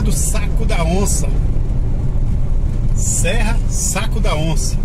Serra do Saco da Onça. Serra Saco da Onça.